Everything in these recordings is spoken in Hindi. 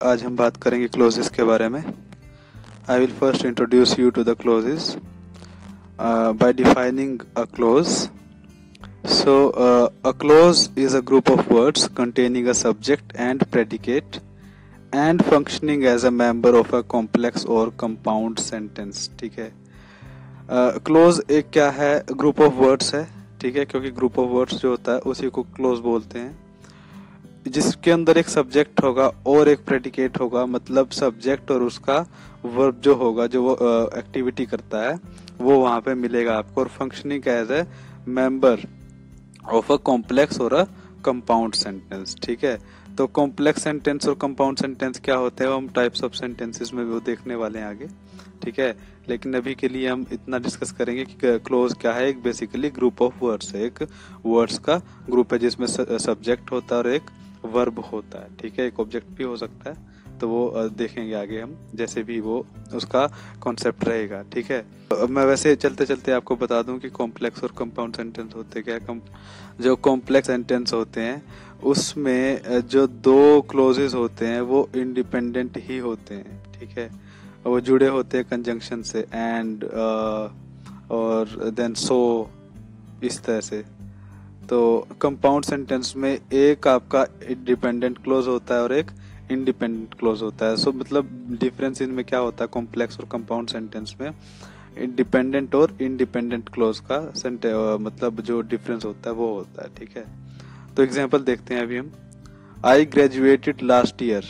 आज हम बात करेंगे क्लोजेस के बारे में। I will first introduce you to the clauses by defining a clause so a clause is a group of words containing a subject and predicate and functioning as a member of a complex or compound sentence ठीक है? क्लोज uh, एक क्या है? ग्रुप ऑफ़ वर्ड्स है ठीक है? क्योंकि ग्रुप ऑफ़ वर्ड्स जो होता है उसी को क्लोज बोलते हैं। जिसके अंदर एक सब्जेक्ट होगा और एक प्रेडिकेट होगा मतलब सब्जेक्ट और उसका वर्ब जो होगा, जो वो एक्टिविटी करता है, वो वहाँ पे मिलेगा आपको। और functioning as a member of a complex or a compound sentence ठीक है? तो कॉम्प्लेक्स सेंटेंस और कंपाउंड सेंटेंस क्या होते हैं? हम टाइप्स ऑफ़ सेंटेंसेस में भी वो देखने वाले हैं आगे, ठीक है? लेकिन अभी के लिए हम इतना डिस्कस करेंगे कि क्लोज क्या है? एक बेसिकली ग्रुप ऑफ़ वर्ड्स है। एक वर्ड्स का ग्रुप है जिसमें सब्जेक्ट होता है और एक वर्ब होता है ठीक है? एक ऑब्जेक्ट भी हो सकता है तो वो देखेंगे आगे हम जैसे भी वो उसका कॉन्सेप्ट रहेगा ठीक है? अब मैं वैसे चलते चलते आपको बता दूँ कि कॉम्प्लेक्स और कंपाउंड सेंटेंस होते क्या कम, जो कॉम्प्लेक्स सेंटेंस होते हैं उसमें जो दो क्लोजेस होते हैं वो इंडिपेंडेंट ही होते हैं ठीक है? वो जुड़े होते हैं कंजंक्शन से एंड और देन सो इस तरह से। तो कंपाउंड सेंटेंस में एक आपका डिपेंडेंट क्लोज होता है और एक इंडिपेंडेंट क्लोज होता है। सो so, मतलब डिफरेंस इनमें क्या होता है? कॉम्प्लेक्स और कंपाउंड सेंटेंस में इंडिपेंडेंट और इंडिपेंडेंट क्लोज का मतलब जो डिफरेंस होता है वो होता है ठीक है? तो एग्ज़ाम्पल देखते हैं अभी हम। I graduated last year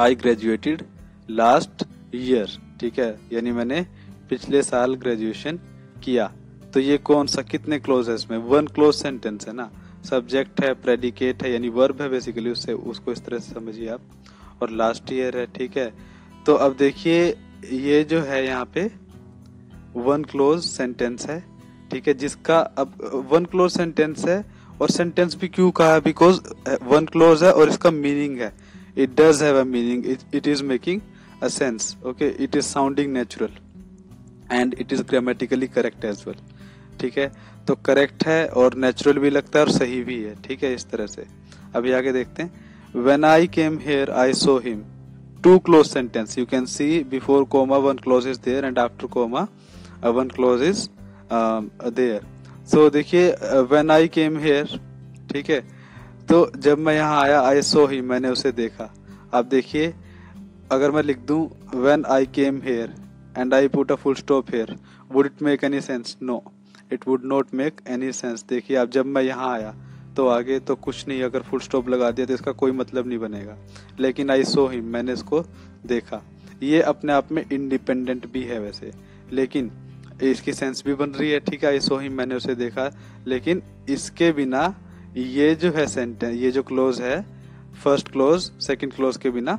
I graduated last year ठीक है? यानी मैंने पिछले साल ग्रेजुएशन किया। तो ये कौन सा, कितने क्लोज है इसमें? वन क्लोज सेंटेंस है ना? सब्जेक्ट है प्रेडिकेट है, यानी वर्ब है बेसिकली उससे, उसको इस तरह से समझिए आप। और लास्ट ईयर है, ठीक है? तो अब देखिए, ये जो है यहाँ पे वन क्लोज सेंटेंस है, ठीक है? जिसका अब वन क्लोज सेंटेंस है, और सेंटेंस भी क्यों कहा? बिकॉज़ वन क्लोज है और इसका मीनिंग है। It does have a meaning it is making a sense okay it is sounding natural and it is grammatically correct as well ठीक है? तो करेक्ट है और नेचुरल भी लगता है और सही भी है, ठीक है, इस तरह से। अभी आगे देखते हैं। When I came here I saw him two clause sentence you can see before comma one clause is there and after comma one clause is there so देखिए वेन आई केम हेयर ठीक है? तो जब मैं यहाँ आया आई सो ही मैंने उसे देखा। आप देखिए, अगर मैं लिख दूँ when I came here and I put a full stop here would it make any sense no it would not make any sense देखिए, अब जब मैं यहाँ आया तो आगे तो कुछ नहीं, अगर फुल स्टॉप लगा दिया तो इसका कोई मतलब नहीं बनेगा। लेकिन आई सो हिम मैंने इसको देखा। ये अपने आप में इंडिपेंडेंट भी है वैसे। लेकिन इसकी सेंस भी बन रही है, ठीक है आई सो हिम मैंने उसे देखा। लेकिन इसके बिना ये जो है सेंटेंस ये जो क्लोज है फ़र्स्ट क्लोज सेकंड क्लोज के बिना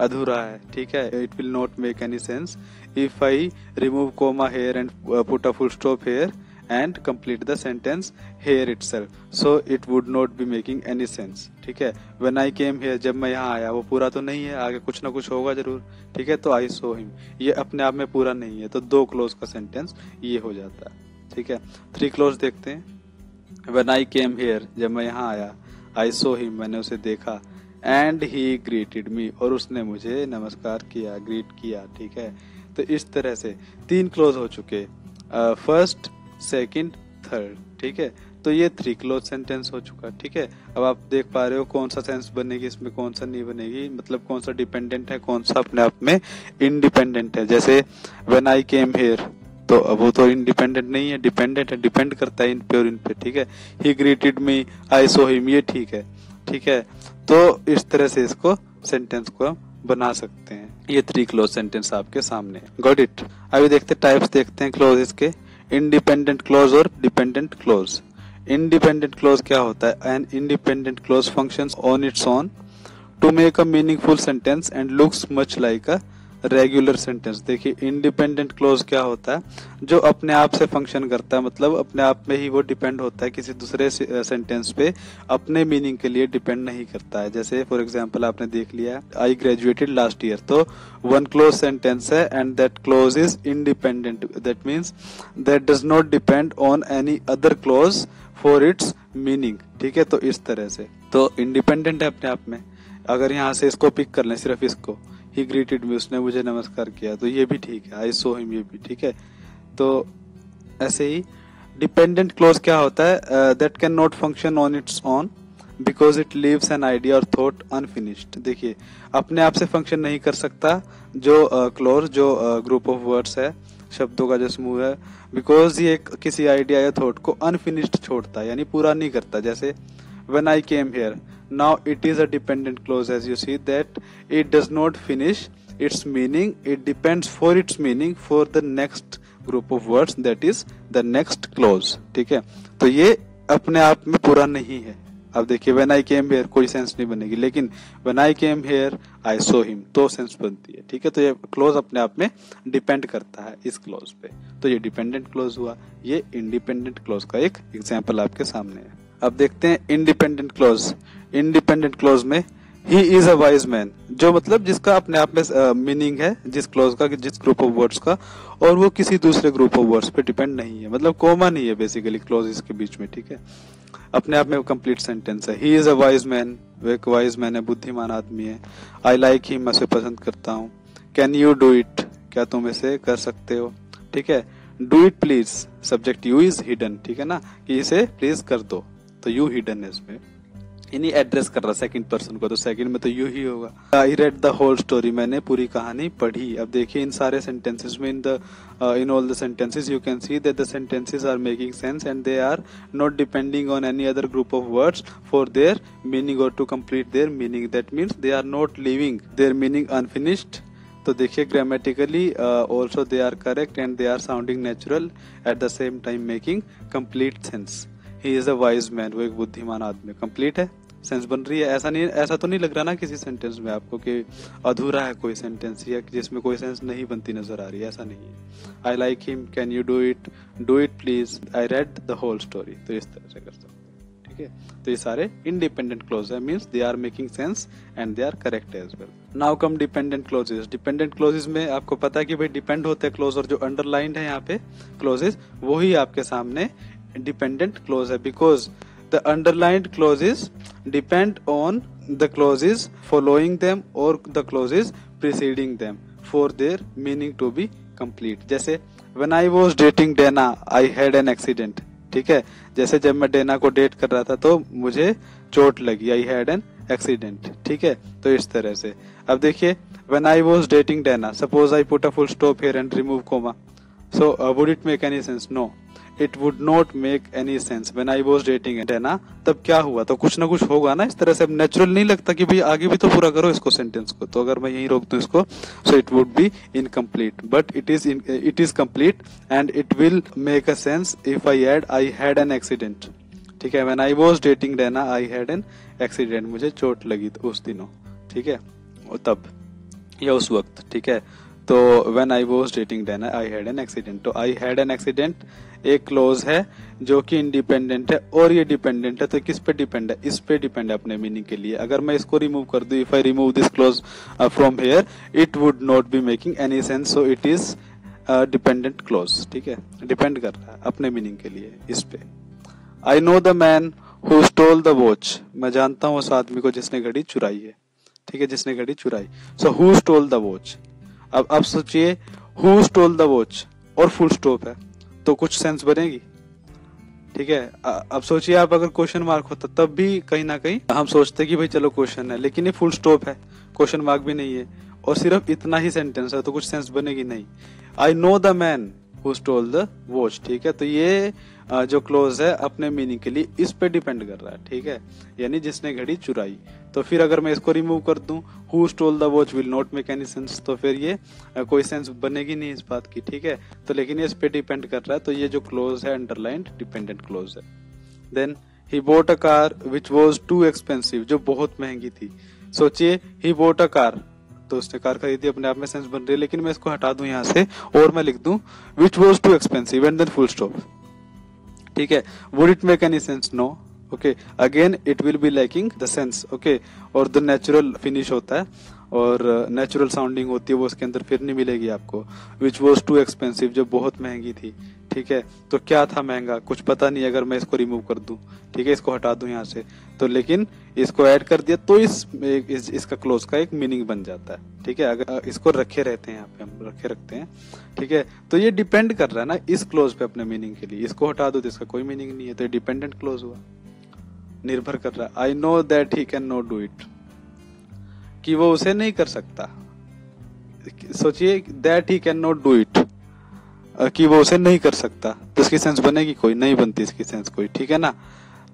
अधूरा है, ठीक है? It will not make any sense if I remove comma here and put a full stop here and complete the sentence here it so it would not be making any sense ठीक है? वेन आई केम हेयर जब मैं यहाँ आया वो पूरा तो नहीं है आगे कुछ ना कुछ होगा ज़रूर। ठीक है? तो आई सो हिम ये अपने आप में पूरा नहीं है तो दो क्लोज का सेंटेंस ये हो जाता है। ठीक है? थ्री क्लोज देखते हैं। वेन आई केम हेयर जब मैं यहाँ आया आई सो हिम मैंने उसे देखा एंड ही ग्रीटेड मी और उसने मुझे नमस्कार किया ग्रीट किया ठीक है? तो इस तरह से तीन क्लोज हो चुके। फ़र्स्ट uh, सेकंड थर्ड ठीक है? तो ये थ्री क्लोज सेंटेंस हो चुका, ठीक है? अब आप देख पा रहे हो कौन सा सेंस बनेगी इसमें, कौन सा नहीं बनेगी मतलब कौन सा डिपेंडेंट है, कौन सा अपने आप में इंडिपेंडेंट है। जैसे वेन आई केम हेयर तो अब वो तो इंडिपेंडेंट नहीं है डिपेंडेंट है डिपेंड करता है इन पे और इन पे, ठीक है? He greeted me I saw him ये ठीक है ठीक है? तो इस तरह से इसको सेंटेंस को हम बना सकते हैं। ये थ्री क्लोज सेंटेंस आपके सामने गॉट इट अभी देखते टाइप्स देखते हैं क्लोज के इंडिपेंडेंट क्लोज और डिपेंडेंट क्लोज इंडिपेंडेंट क्लोज क्या होता है? An independent clause function on its own to make a meaningful sentence and looks much like a regular sentence देखिए इंडिपेंडेंट क्लोज क्या होता है? जो अपने आप से फ़ंक्शन करता है मतलब अपने आप में ही वो डिपेंड होता है, किसी दूसरे सेंटेंस पे अपने मीनिंग के लिए डिपेंड नहीं करता है। जैसे फॉर एग्जांपल आपने देख लिया आई ग्रेजुएटेड लास्ट ईयर तो वन क्लोज सेंटेंस है and that clause is independent that means that does not depend on any other clause for its meaning ठीक है? तो इस तरह से। तो इंडिपेंडेंट है अपने आप में। अगर यहाँ से इसको पिक कर लें, सिर्फ़ इसको। ही ग्रीटेड मी उसने मुझे नमस्कार किया तो ये भी ठीक है आई सो हिम ये भी ठीक है। तो ऐसे ही डिपेंडेंट क्लोज क्या होता है? That can not function on its own because it leaves an idea or thought unfinished देखिए अपने आप से फ़ंक्शन नहीं कर सकता जो क्लोज uh, जो ग्रुप ऑफ़ वर्ड्स है शब्दों का जो समूह है बिकॉज़ ये किसी आइडिया या थॉट को अनफिनिश्ड छोड़ता है यानी पूरा नहीं करता। जैसे when I came here now it is a dependent clause as you see that it does not finish its meaning it depends for its meaning for the next group of words that is the next clause ठीक है? तो ये अपने आप में पूरा नहीं है। अब देखिए वेन आई केम हेयर कोई सेंस नहीं बनेगी। लेकिन when I came here I saw him तो सेंस बनती है। ठीक है? तो ये क्लोज अपने आप में डिपेंड करता है इस क्लोज पे। तो ये डिपेंडेंट क्लोज हुआ। ये इंडिपेंडेंट क्लोज का एक एग्ज़ाम्पल आपके सामने है। अब देखते हैं इंडिपेंडेंट क्लोज इंडिपेंडेंट क्लोज में he is a wise man जो मतलब जिसका अपने आप में मीनिंग uh, है जिस क्लोज का जिस ग्रुप ऑफ़ वर्ड्स का और वो किसी दूसरे ग्रुप ऑफ़ वर्ड्स पे डिपेंड नहीं है। मतलब कॉमन ही है बेसिकली क्लोज के बीच में ठीक है? अपने आप में कंप्लीट सेंटेंस है। He is a wise man वो एक वाइज मैन है बुद्धिमान आदमी है। आई लाइक ही मैं उसे पसंद करता हूँ। कैन यू डू इट क्या तुम इसे कर सकते हो? ठीक है? Do it please subject you is hidden ठीक है ना? कि इसे प्लीज़ कर दो। तो यू हिडन इसमें। इन्हीं एड्रेस कर रहा सेकंड पर्सन को तो सेकंड में तो यू ही होगा। I read the whole story मैंने पूरी कहानी पढ़ी। अब देखिए इन सारे सेंटेंसेस में in the in all the sentences you can see that the sentences are making sense and they are not depending on any other group of words for their meaning और to complete their meaning that means they are not living their meaning unfinished तो देखिए grammatically also they are correct and they are sounding natural at the same time making complete sense he is a wise man वो एक बुद्धिमान आदमी कंप्लीट है? सेंस बन रही है? ऐसा नहीं, ऐसा तो नहीं लग रहा ना किसी सेंटेंस में आपको कि अधूरा है कोई सेंटेंस या जिसमें कोई सेंस नहीं बनती नज़र आ रही है। ऐसा नहीं है। I like him can you do it do it please I read the whole story तो इस तरह से कर सकते ठीक है? तो ये सारे इंडिपेंडेंट क्लोज है। Means they are making sense and they are correct as well now come dependent clauses dependent clauses में आपको पता है कि भाई डिपेंड होते हैं क्लोज और जो अंडरलाइंड है यहाँ पे क्लोजेस वही आपके सामने dependent clause है because the underlined clauses depend on the clauses following them or the clauses preceding them for their meaning to be complete जैसे when I was dating Dana I had an accident ठीक है जैसे जब मैं डेना को डेट कर रहा था तो मुझे चोट लगी आई हैड एन एक्सीडेंट ठीक है तो इस तरह से अब देखिए when I was dating Dana suppose I put a full stop here and remove comma so uh, would it make any sense no it would not make any sense when I was dating है ना, तब क्या हुआ? तो कुछ ना कुछ होगा ना इस तरह से। अब नेचुरल नहीं लगता कि भाई आगे भी तो पूरा करो इसको सेंटेंस को। तो अगर मैं यही रोक दू इसको so it would be incomplete but it is it is complete and it will make a sense if I add I had an accident ठीक है? वेन आई वॉज़ डेटिंग रहना आई हैड एन एक्सीडेंट मुझे चोट लगी उस दिनों। ठीक है? तब? या उस वक्त। ठीक है? तो when I was dating Dana I had an accident तो आई हैड एन एक्सीडेंट एक क्लोज है जो कि इंडिपेंडेंट है और ये डिपेंडेंट है तो किस पे डिपेंड है? इस पे डिपेंड है अपने मीनिंग के लिए। अगर मैं इसको रिमूव कर दू if I remove this clause from here it would not be making any sense so it is dependent clause ठीक है? डिपेंड कर रहा है अपने मीनिंग के लिए इस पे। I know the man who stole the watch मैं जानता हूँ उस आदमी को जिसने घड़ी चुराई है, ठीक है? जिसने घड़ी चुराई। So who stole the watch अब अब सोचिए हु स्टोल द वॉच और फुल स्टॉप है। तो कुछ सेंस बनेगी? ठीक है? अब सोचिए आप अगर क्वेश्चन मार्क होता तब भी कहीं ना कहीं हम सोचते कि भाई चलो क्वेश्चन है, लेकिन ये फुल स्टॉप है। क्वेश्चन मार्क भी नहीं है। और सिर्फ़ इतना ही सेंटेंस है तो कुछ सेंस बनेगी नहीं। I know the man who stole the watch ठीक है? तो ये जो क्लोज है, अपने मीनिंग के लिए इस पे डिपेंड कर रहा है, ठीक है? यानी जिसने घड़ी चुराई। तो फिर अगर मैं इसको रिमूव कर दूँ who stole the watch will not make any sense तो फिर ये कोई सेंस बनेगी नहीं इस बात की, ठीक है? तो लेकिन ये इस पे डिपेंड कर रहा है तो ये जो क्लोज है अंडरलाइंड डिपेंडेंट क्लोज है। Then he bought a car which was too expensive जो बहुत महँगी थी। सोचिए ही बोट अ कार तो उसने कार खरीदी, अपने आप में सेंस बन रही है, लेकिन मैं इसको हटा दूँ यहाँ से, और मैं लिख दूँ which was too expensive and then full stop ठीक है? Would it make any sense no okay again it will be lacking the sense okay और द नेचुरल फिनिश होता है और नेचुरल साउंडिंग होती है वो उसके अंदर फिर नहीं मिलेगी आपको विच वॉज़ टू एक्सपेंसिव जो बहुत महँगी थी ठीक है? तो क्या था महँगा? कुछ पता नहीं अगर मैं इसको रिमूव कर दूँ ठीक है? इसको हटा दूँ यहाँ से तो लेकिन इसको ऐड कर दिया तो इस, इस इसका क्लोज का एक मीनिंग बन जाता है ठीक है? अगर इसको रखे रहते हैं यहाँ पे हम रखे रखते हैं ठीक है? तो ये डिपेंड कर रहा है ना इस क्लोज पे अपने मीनिंग के लिए इसको हटा दो तो इसका कोई मीनिंग नहीं है तो डिपेंडेंट क्लोज हुआ। निर्भर कर रहा है। I know that he can not do it कि वो उसे नहीं कर सकता। सोचिए that he can not do it कि वो उसे नहीं कर सकता। तो इसकी सेंस बनेगी कोई? नहीं बनती इसकी सेंस कोई। ठीक है ना?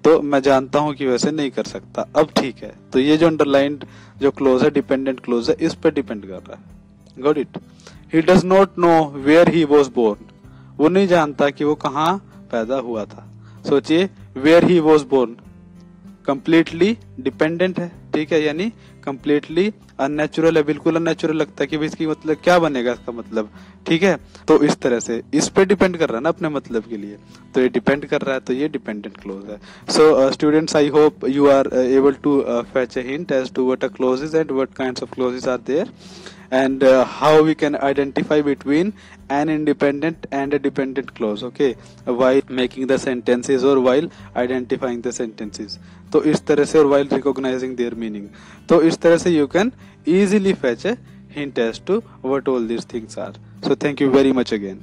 तो मैं जानता हूँ कि वैसे नहीं कर सकता। अब ठीक है। तो ये जो अंडरलाइंड जो क्लोज है डिपेंडेंट क्लोज है, इस पर डिपेंड कर रहा है। Got it he does not know where he was born वो नहीं जानता कि वो कहाँ पैदा हुआ था। सोचिए where he was born completely dependent है, ठीक है? यानी कंप्लीटली अननेचुरल है, बिल्कुल अननेचुरल लगता है कि भाई इसकी मतलब क्या बनेगा इसका मतलब ठीक है? तो इस तरह से, इस पे डिपेंड कर रहा है ना अपने मतलब के लिए तो ये डिपेंड कर रहा है तो ये डिपेंडेंट क्लोज है। So students I hope you are able to fetch a hint as to what a clauses and what kinds of clauses are there and uh, how we can identify between an independent and a dependent clause okay while making the sentences or while identifying the sentences तो इस तरह से और while recognizing their meaning तो इस तरह से you can easily fetch a hint as to what all these things are so thank you very much again